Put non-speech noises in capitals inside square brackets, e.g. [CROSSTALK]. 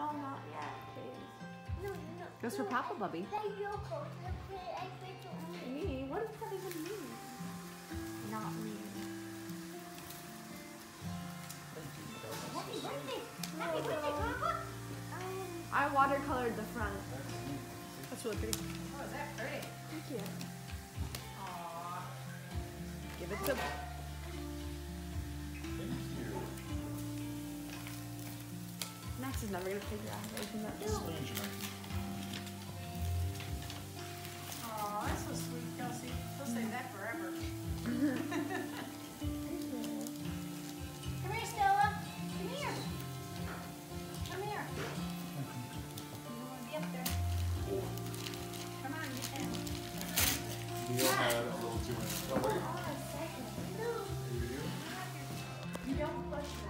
No, not yet, please. No, no. Goes for Papa Bubby. I play, I play me. Me? What does that even mean? Not me. Happy birthday. Happy birthday, Papa. I watercolored the front. That's really pretty. Oh, is that pretty? Thank you. Aww. Give it to. Max is never gonna figure out making that. Aw, that's so sweet, Kelsey. He'll say that forever. [LAUGHS] Come here, Stella. To be up a little too You don't push that.